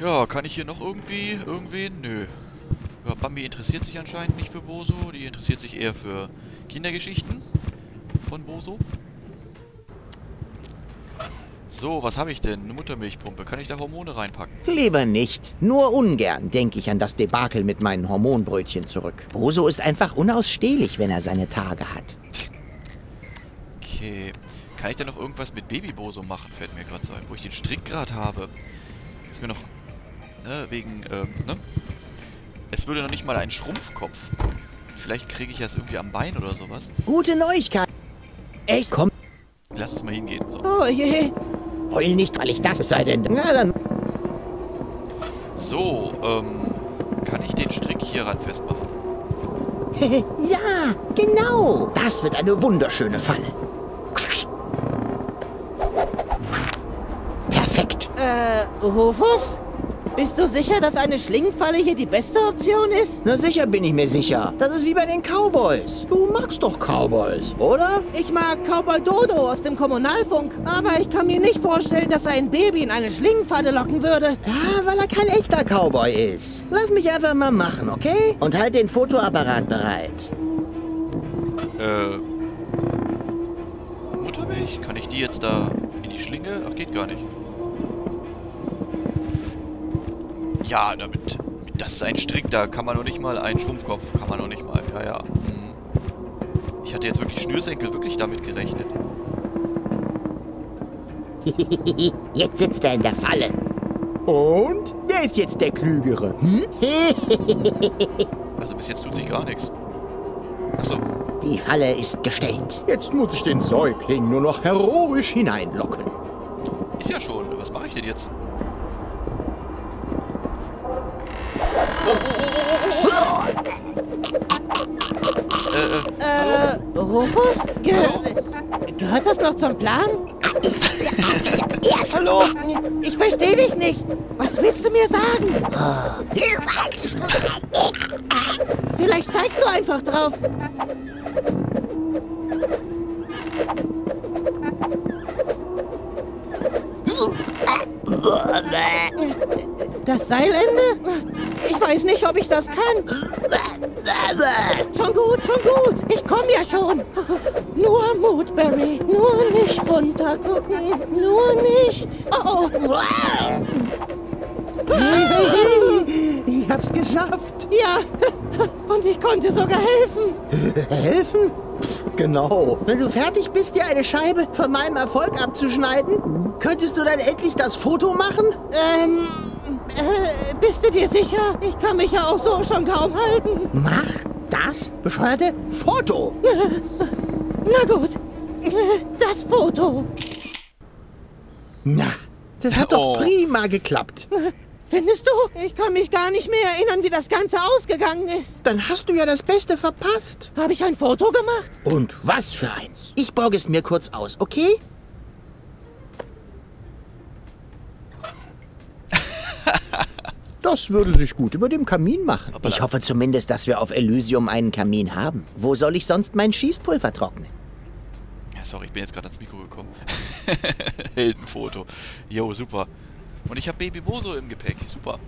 Ja, kann ich hier noch irgendwie, irgendwen? Nö. Ja, Bambi interessiert sich anscheinend nicht für Boso. Die interessiert sich eher für Kindergeschichten von Boso. So, was habe ich denn? Eine Muttermilchpumpe. Kann ich da Hormone reinpacken? Lieber nicht. Nur ungern denke ich an das Debakel mit meinen Hormonbrötchen zurück. Boso ist einfach unausstehlich, wenn er seine Tage hat. Okay. Kann ich da noch irgendwas mit Baby-Boso machen, fällt mir gerade so ein. Wo ich den Strick gerade habe. Ist mir noch... Ne, wegen, ähm, ne? Es würde noch nicht mal ein Schrumpfkopf. Vielleicht kriege ich das irgendwie am Bein oder sowas. Gute Neuigkeit. Echt? Komm. Lass uns mal hingehen. So. Oh je. Heul nicht, weil ich das sei denn. Na dann. So, ähm, kann ich den Strick hier ran festmachen? ja, genau. Das wird eine wunderschöne Falle. Perfekt. Äh, Rufus? Bist du sicher, dass eine Schlingenfalle hier die beste Option ist? Na sicher bin ich mir sicher. Das ist wie bei den Cowboys. Du magst doch Cowboys, oder? Ich mag Cowboy Dodo aus dem Kommunalfunk. Aber ich kann mir nicht vorstellen, dass er ein Baby in eine Schlingenfalle locken würde. Ja, weil er kein echter Cowboy ist. Lass mich einfach mal machen, okay? Und halt den Fotoapparat bereit. Äh, Muttermilch? Kann ich die jetzt da in die Schlinge? Ach, geht gar nicht. Ja, damit. Das ist ein Strick, da kann man noch nicht mal einen Schrumpfkopf. Kann man noch nicht mal. Ja, ja. Mhm. Ich hatte jetzt wirklich Schnürsenkel wirklich damit gerechnet. jetzt sitzt er in der Falle. Und? Wer ist jetzt der Klügere? Hm? also bis jetzt tut sich gar nichts. Achso. Die Falle ist gestellt. Jetzt muss ich den Säugling nur noch heroisch hineinlocken. Ist ja schon. Was mache ich denn jetzt? Äh, Rufus? Ge gehört das noch zum Plan? Hallo? Ich verstehe dich nicht. Was willst du mir sagen? Vielleicht zeigst du einfach drauf. Das Seilende? Ich weiß nicht, ob ich das kann. Schon gut, schon gut. Ich komme ja schon. Nur Mut, Barry. Nur nicht runtergucken. Nur nicht. Oh, oh. Ich hab's geschafft. Ja, und ich konnte sogar helfen. Helfen? Genau. Wenn du fertig bist, dir eine Scheibe von meinem Erfolg abzuschneiden, könntest du dann endlich das Foto machen? Ähm, äh, bist du dir sicher? Ich kann mich ja auch so schon kaum halten. Mach das bescheuerte Foto. Na gut, das Foto. Na, das hat doch Oh. prima geklappt. Findest du? Ich kann mich gar nicht mehr erinnern, wie das Ganze ausgegangen ist. Dann hast du ja das Beste verpasst. Habe ich ein Foto gemacht? Und was für eins. Ich borge es mir kurz aus, okay? Das würde sich gut über dem Kamin machen. Aber Ich hoffe zumindest, dass wir auf Elysium einen Kamin haben. Wo soll ich sonst mein Schießpulver trocknen? Ja, sorry, ich bin jetzt gerade ans Mikro gekommen. Heldenfoto. Jo, super. Und ich habe Baby Boso im Gepäck. Super.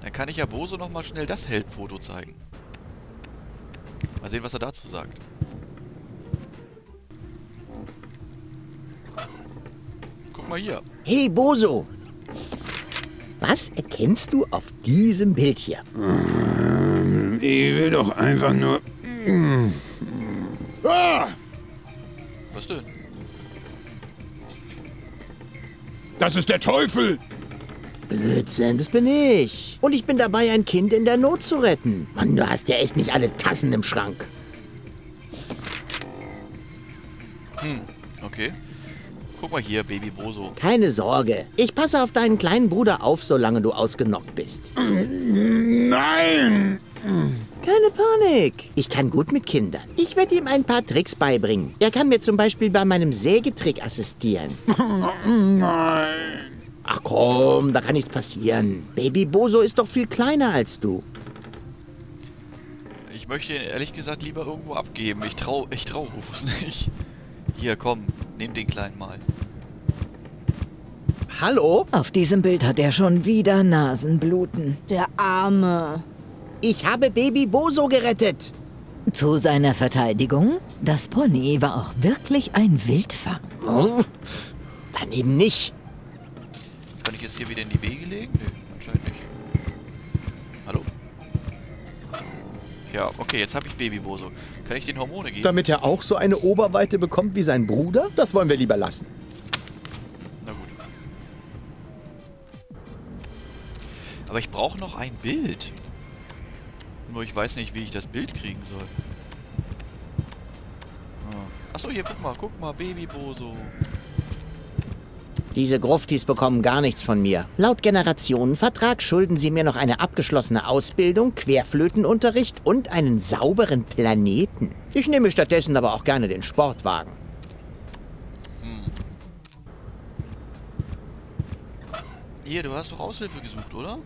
Dann kann ich ja Boso nochmal schnell das Heldenfoto zeigen. Mal sehen, was er dazu sagt. Mal hier. Hey, Boso. Was erkennst du auf diesem Bild hier? Ich will doch einfach nur. Ah! Was denn? Das ist der Teufel! Blödsinn, das bin ich. Und ich bin dabei, ein Kind in der Not zu retten. Mann, du hast ja echt nicht alle Tassen im Schrank. Okay. Guck mal hier, Baby Boso. Keine Sorge. Ich passe auf deinen kleinen Bruder auf, solange du ausgenockt bist. Nein! Keine Panik. Ich kann gut mit Kindern. Ich werde ihm ein paar Tricks beibringen. Er kann mir zum Beispiel bei meinem Sägetrick assistieren. Nein! Ach komm, da kann nichts passieren. Baby Boso ist doch viel kleiner als du. Ich möchte ihn ehrlich gesagt lieber irgendwo abgeben. Ich trau, ich trau Rufus nicht. Hier, komm. Nehm den Kleinen mal. Hallo? Auf diesem Bild hat er schon wieder Nasenbluten. Der Arme. Ich habe Baby Boso gerettet. Zu seiner Verteidigung, das Pony war auch wirklich ein Wildfang. Oh, dann eben nicht. Kann ich jetzt hier wieder in die Wege legen? Nee, anscheinend nicht. Hallo? Ja, okay, jetzt habe ich Babyboso. Kann ich den Hormone geben? Damit er auch so eine Oberweite bekommt wie sein Bruder? Das wollen wir lieber lassen. Na gut. Aber ich brauche noch ein Bild. Nur ich weiß nicht, wie ich das Bild kriegen soll. Ah. Achso, hier, guck mal, guck mal, Babyboso. Diese Gruftis bekommen gar nichts von mir. Laut Generationenvertrag schulden sie mir noch eine abgeschlossene Ausbildung, Querflötenunterricht und einen sauberen Planeten. Ich nehme stattdessen aber auch gerne den Sportwagen. Hier, du hast doch Aushilfe gesucht, oder?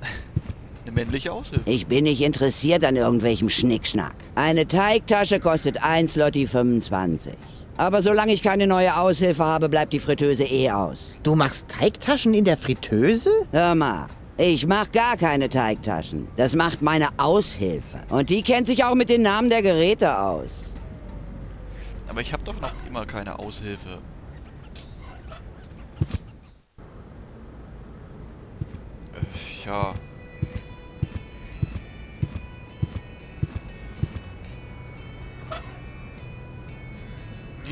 Eine männliche Aushilfe. Ich bin nicht interessiert an irgendwelchem Schnickschnack. Eine Teigtasche kostet 1 Lotti 25. Aber solange ich keine neue Aushilfe habe, bleibt die Fritteuse eh aus. Du machst Teigtaschen in der Fritteuse? Hör mal, ich mach gar keine Teigtaschen. Das macht meine Aushilfe. Und die kennt sich auch mit den Namen der Geräte aus. Aber ich habe doch noch immer keine Aushilfe. Äh, ja.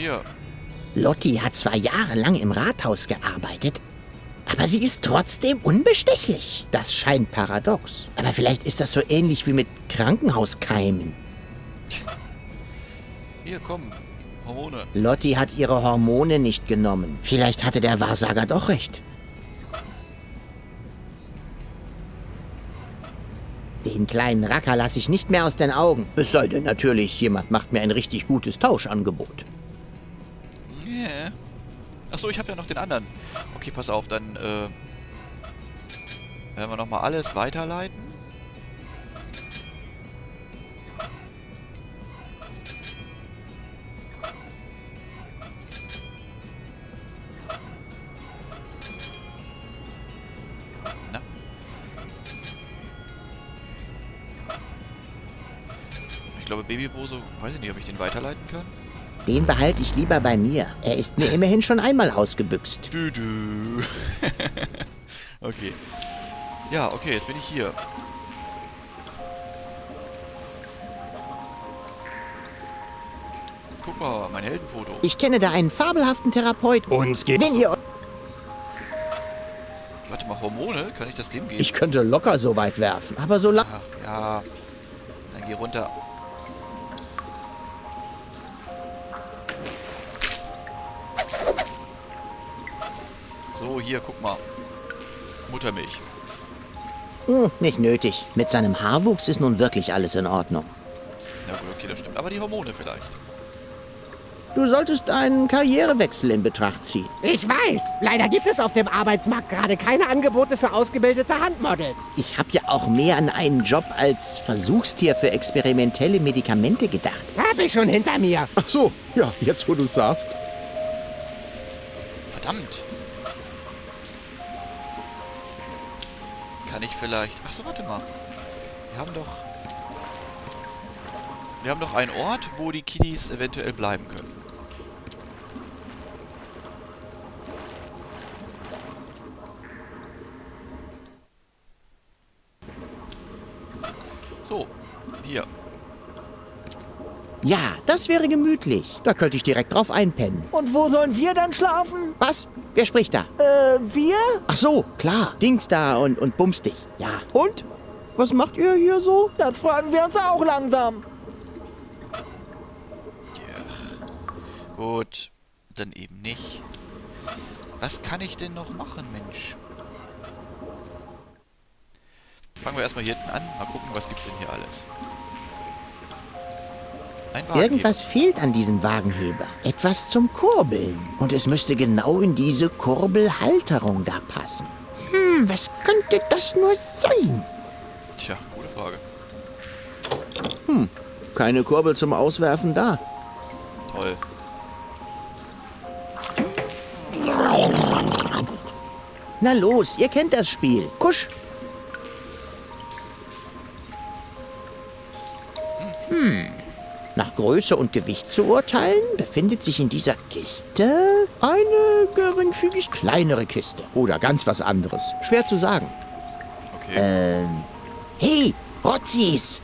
Hier. Lotti hat zwar jahrelang im Rathaus gearbeitet, aber sie ist trotzdem unbestechlich. Das scheint paradox. Aber vielleicht ist das so ähnlich wie mit Krankenhauskeimen. Hier, komm. Hormone. Lotti hat ihre Hormone nicht genommen. Vielleicht hatte der Wahrsager doch recht. Den kleinen Racker lasse ich nicht mehr aus den Augen. Es sei denn natürlich, jemand macht mir ein richtig gutes Tauschangebot. Yeah. Achso, ich habe ja noch den anderen. Okay, pass auf, dann äh, werden wir nochmal alles weiterleiten. Na? Ich glaube, Babyboso, weiß ich nicht, ob ich den weiterleiten kann. Den behalte ich lieber bei mir. Er ist mir immerhin schon einmal ausgebüxt. Dü -dü. okay. Ja, okay, jetzt bin ich hier. Guck mal, mein Heldenfoto. Ich kenne da einen fabelhaften Therapeuten. Uns geht's. Wenn ihr... Warte mal, Hormone? Kann ich das dem geben? Ich könnte locker so weit werfen, aber so lang... Ach, ja. Dann geh runter. So, hier, guck mal. Muttermilch. Hm, nicht nötig. Mit seinem Haarwuchs ist nun wirklich alles in Ordnung. Na gut, okay, das stimmt. Aber die Hormone vielleicht. Du solltest einen Karrierewechsel in Betracht ziehen. Ich weiß. Leider gibt es auf dem Arbeitsmarkt gerade keine Angebote für ausgebildete Handmodels. Ich habe ja auch mehr an einen Job als Versuchstier für experimentelle Medikamente gedacht. Hab ich schon hinter mir. Ach so, ja, jetzt wo du sagst. Verdammt. Ich vielleicht... Ach so, warte mal. Wir haben doch... Wir haben doch einen Ort, wo die Kiddies eventuell bleiben können. So, hier. Ja, das wäre gemütlich. Da könnte ich direkt drauf einpennen. Und wo sollen wir dann schlafen? Was? Wer spricht da? Äh, wir? Ach so, klar. Dings da und, und bums dich. Ja. Und? Was macht ihr hier so? Das fragen wir uns auch langsam. Gut, dann eben nicht. Was kann ich denn noch machen, Mensch? Fangen wir erstmal hier hinten an. Mal gucken, was gibt's denn hier alles. Irgendwas fehlt an diesem Wagenheber. Etwas zum Kurbeln. Und es müsste genau in diese Kurbelhalterung da passen. Hm, was könnte das nur sein? Tja, gute Frage. Hm, keine Kurbel zum Auswerfen da. Toll. Na los, ihr kennt das Spiel. Kusch, Größe und Gewicht zu urteilen, befindet sich in dieser Kiste eine geringfügig kleinere Kiste. Oder ganz was anderes. Schwer zu sagen. Okay. Ähm. Hey, Rotzis!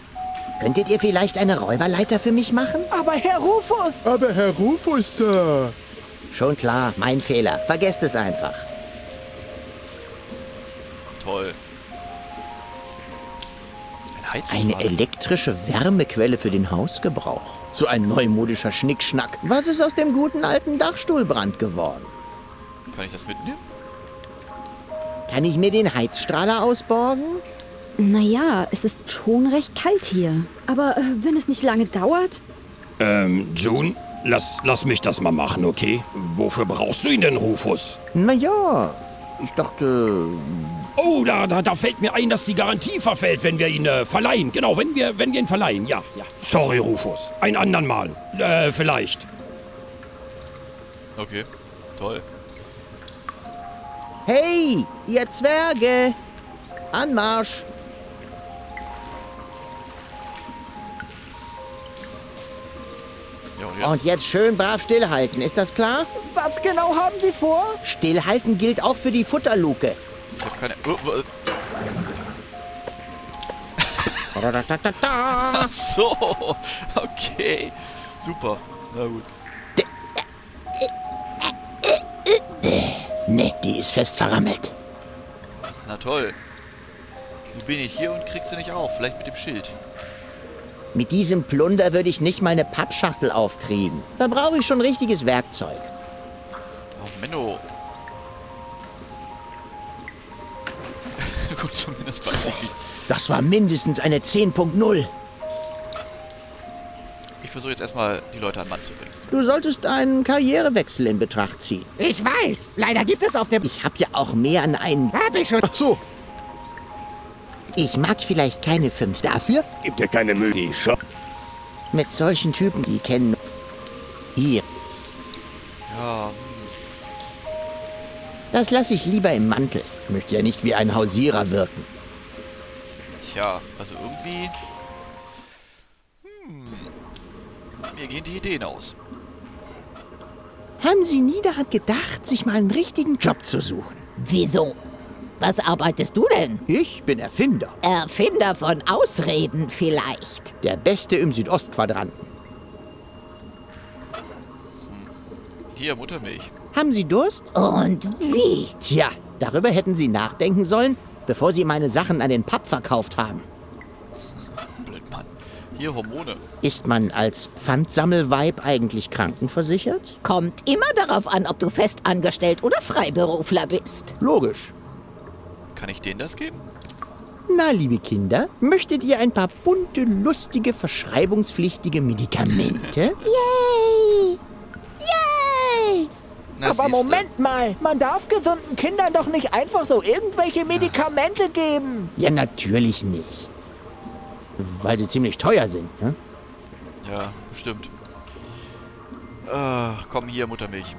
Könntet ihr vielleicht eine Räuberleiter für mich machen? Aber Herr Rufus! Aber Herr Rufus, Sir. Schon klar, mein Fehler. Vergesst es einfach. Toll. Ein Eine elektrische Wärmequelle für den Hausgebrauch. So ein neumodischer Schnickschnack. Was ist aus dem guten alten Dachstuhlbrand geworden? Kann ich das mitnehmen? Kann ich mir den Heizstrahler ausborgen? Naja, es ist schon recht kalt hier. Aber äh, wenn es nicht lange dauert. Ähm, June, lass, lass mich das mal machen, okay? Wofür brauchst du ihn denn, Rufus? Naja, ich dachte. Oh, da, da, da fällt mir ein, dass die Garantie verfällt, wenn wir ihn äh, verleihen. Genau, wenn wir, wenn wir ihn verleihen, ja, ja. Sorry, Rufus. Ein andern Mal. Äh, vielleicht. Okay. Toll. Hey, ihr Zwerge! Anmarsch! Ja, und jetzt? Und jetzt schön brav stillhalten, ist das klar? Was genau haben Sie vor? Stillhalten gilt auch für die Futterluke. Ich hab keine... Oh, Da-da-da-da-da. Ach so. Okay. Super. Na gut. Ne, die ist fest verrammelt. Na toll. Nun bin ich hier und krieg sie nicht auf. Vielleicht mit dem Schild. Mit diesem Plunder würde ich nicht mal eine Pappschachtel aufkriegen. Da brauche ich schon richtiges Werkzeug. Oh, Menno. zumindest weiß ich, wie... Das war mindestens eine 10.0. Ich versuche jetzt erstmal, die Leute an Mann zu bringen. Du solltest einen Karrierewechsel in Betracht ziehen. Ich weiß. Leider gibt es auf dem... Ich habe ja auch mehr an einen... Hab ich schon. Ach so, Ich mag vielleicht keine fünf dafür. Gib dir keine Mühe, die. Mit solchen Typen, die kennen... Hier, das lasse ich lieber im Mantel. Möchte ja nicht wie ein Hausierer wirken. Tja, also irgendwie... Hm. Mir gehen die Ideen aus. Haben Sie nie daran gedacht, sich mal einen richtigen Job zu suchen? Wieso? Was arbeitest du denn? Ich bin Erfinder. Erfinder von Ausreden vielleicht. Der Beste im Südostquadranten. Hier, Muttermilch. Haben Sie Durst? Und wie? Tja, darüber hätten Sie nachdenken sollen, bevor Sie meine Sachen an den Papp verkauft haben. Blöd, Mann. Hier, Hormone. Ist man als Pfandsammelweib eigentlich krankenversichert? Kommt immer darauf an, ob du festangestellt oder Freiberufler bist. Logisch. Kann ich denen das geben? Na, liebe Kinder, möchtet ihr ein paar bunte, lustige, verschreibungspflichtige Medikamente? Yay! Na, Aber siehste. Moment mal, man darf gesunden Kindern doch nicht einfach so irgendwelche Medikamente geben. ja, natürlich nicht. Weil sie ziemlich teuer sind, ne? Ja, bestimmt. Ach, komm hier, Muttermilch.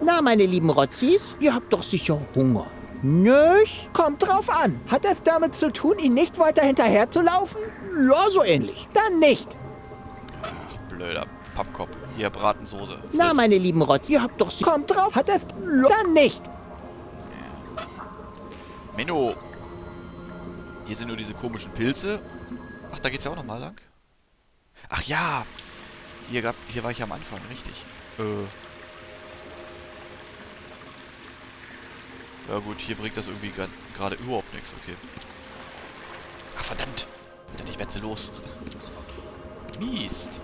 Na, meine lieben Rotzis, ihr habt doch sicher Hunger. Nicht? Kommt drauf an. Hat es damit zu tun, ihn nicht weiter hinterherzulaufen? Ja, so ähnlich. Dann nicht. Ach, blöder Pappkopf. Hier, Bratensoße. Na, meine lieben Rotz, ihr habt doch. Kommt drauf. Hat es dann nicht. Menno. Hier sind nur diese komischen Pilze. Ach, da geht's ja auch nochmal lang. Ach ja. Hier, gab, hier war ich am Anfang, richtig. Äh. Ja gut, hier bringt das irgendwie gerade überhaupt nichts, okay. Ach verdammt. Ich dachte, ich werde sie los. Mist.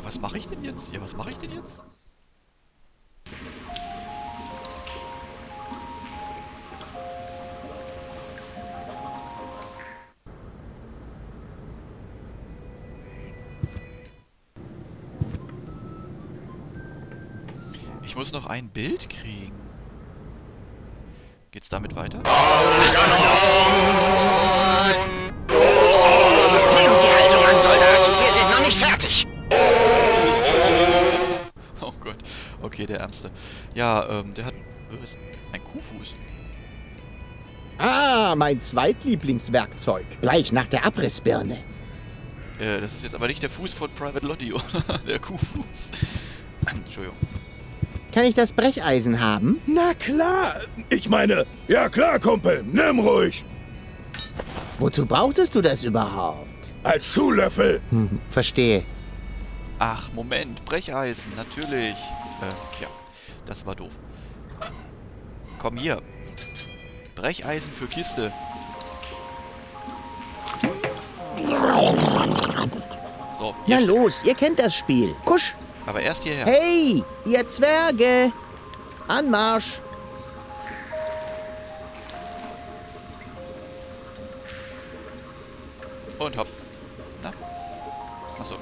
Ja, was mache ich denn jetzt? Ja, was mache ich denn jetzt? Ich muss noch ein Bild kriegen. Geht's damit weiter? Nehmen Sie Haltung an, Soldat. Wir sind noch nicht fertig. Der Ärmste. Ja, ähm, der hat... Was? Ein Kuhfuß. Ah, mein Zweitlieblingswerkzeug. Gleich nach der Abrissbirne. Äh, das ist jetzt aber nicht der Fuß von Private Lottie, oder? Der Kuhfuß. Entschuldigung. Kann ich das Brecheisen haben? Na klar. Ich meine, ja klar, Kumpel. Nimm ruhig. Wozu brauchtest du das überhaupt? Als Schuhlöffel. Hm, verstehe. Ach, Moment. Brecheisen, natürlich. Äh, ja. Das war doof. Komm hier. Brecheisen für Kiste. So, Na los, ihr kennt das Spiel. Kusch. Aber erst hierher. Hey, ihr Zwerge. Anmarsch. Und hopp.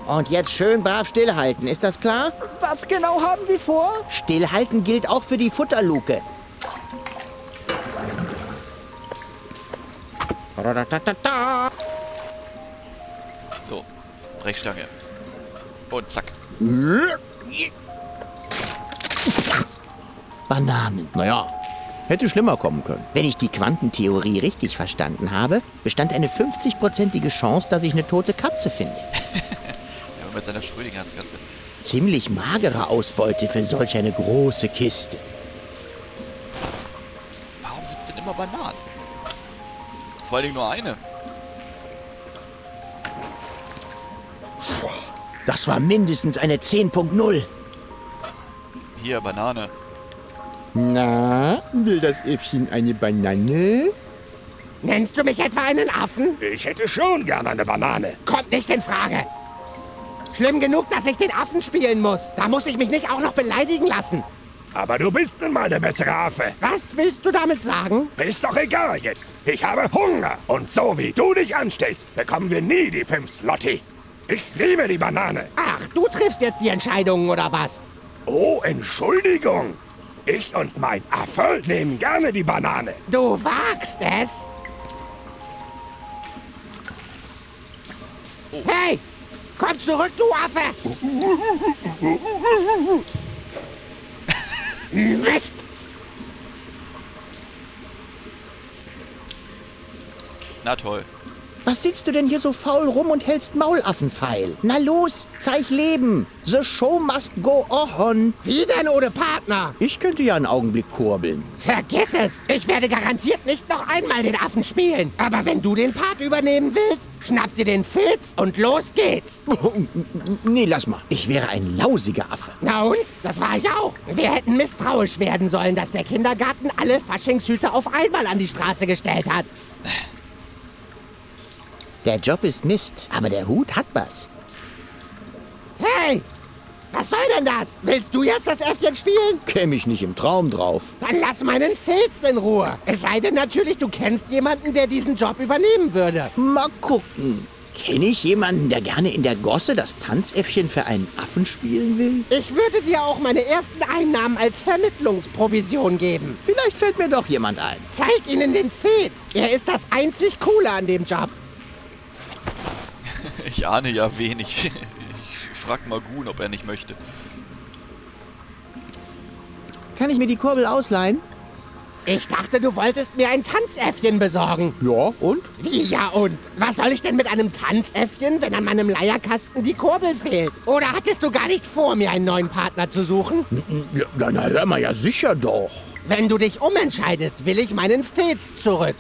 Und jetzt schön brav stillhalten, ist das klar? Was genau haben die vor? Stillhalten gilt auch für die Futterluke. So. Brechstange. Und zack. Bananen. Naja, hätte schlimmer kommen können. Wenn ich die Quantentheorie richtig verstanden habe, bestand eine 50-prozentige Chance, dass ich eine tote Katze finde. Mit seiner Schrödingers Katze. Ziemlich magere Ausbeute für solch eine große Kiste. Warum sind es denn immer Bananen? Vor allen Dingen nur eine. Das war mindestens eine 10.0. Hier, Banane. Na, will das Äffchen eine Banane? Nennst du mich etwa einen Affen? Ich hätte schon gerne eine Banane. Kommt nicht in Frage. Schlimm genug, dass ich den Affen spielen muss. Da muss ich mich nicht auch noch beleidigen lassen. Aber du bist nun mal der bessere Affe. Was willst du damit sagen? Ist doch egal jetzt. Ich habe Hunger. Und so wie du dich anstellst, bekommen wir nie die fünf Slotty. Ich nehme die Banane. Ach, du triffst jetzt die Entscheidungen oder was? Oh, Entschuldigung. Ich und mein Affe nehmen gerne die Banane. Du wagst es? Hey! Komm zurück, du Affe! Mist! Na toll. Was sitzt du denn hier so faul rum und hältst Maulaffenpfeil? Na los, zeig Leben. The show must go on. Wie denn ohne Partner? Ich könnte ja einen Augenblick kurbeln. Vergiss es! Ich werde garantiert nicht noch einmal den Affen spielen. Aber wenn du den Part übernehmen willst, schnapp dir den Filz und los geht's. Nee, lass mal. Ich wäre ein lausiger Affe. Na und? Das war ich auch. Wir hätten misstrauisch werden sollen, dass der Kindergarten alle Faschingshüte auf einmal an die Straße gestellt hat. Der Job ist Mist, aber der Hut hat was. Hey! Was soll denn das? Willst du jetzt das Äffchen spielen? Käme ich nicht im Traum drauf. Dann lass meinen Filz in Ruhe. Es sei denn natürlich, du kennst jemanden, der diesen Job übernehmen würde. Mal gucken. Kenne ich jemanden, der gerne in der Gosse das Tanzäffchen für einen Affen spielen will? Ich würde dir auch meine ersten Einnahmen als Vermittlungsprovision geben. Vielleicht fällt mir doch jemand ein. Zeig ihnen den Filz. Er ist das einzig Coole an dem Job. Ich ahne ja wenig. Ich frag mal Gun, ob er nicht möchte. Kann ich mir die Kurbel ausleihen? Ich dachte, du wolltest mir ein Tanzäffchen besorgen. Ja, und? Wie ja und? Was soll ich denn mit einem Tanzäffchen, wenn an meinem Leierkasten die Kurbel fehlt? Oder hattest du gar nicht vor, mir einen neuen Partner zu suchen? Ja, na, na, hör mal ja sicher doch. Wenn du dich umentscheidest, will ich meinen Filz zurück.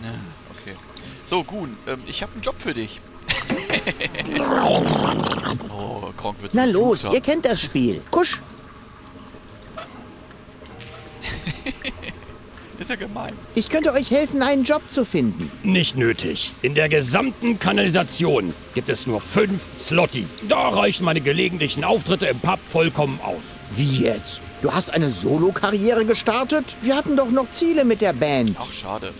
Okay. So, Gun, ähm, ich habe einen Job für dich. oh, Kronk wird Na los, geflucht ihr kennt das Spiel. Kusch. Ist ja gemein. Ich könnte euch helfen, einen Job zu finden. Nicht nötig. In der gesamten Kanalisation gibt es nur fünf Slotty. Da reichen meine gelegentlichen Auftritte im Pub vollkommen aus. Wie jetzt? Du hast eine Solo-Karriere gestartet? Wir hatten doch noch Ziele mit der Band. Ach, schade.